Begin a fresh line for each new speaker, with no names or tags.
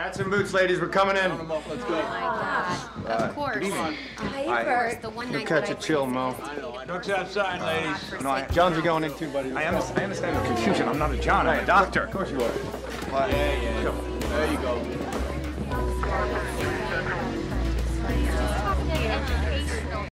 Hats and boots, ladies, we're coming in.
Oh my God. Of course.
Hi,
Burt. The one
You'll
night
catch a chill, Mo.
singles
Ducks outside, oh,
ladies.
No, I, John's are going in too, buddy.
I understand, I understand the confusion. I'm not a John, I'm a doctor.
Of course you are.
Yeah, yeah.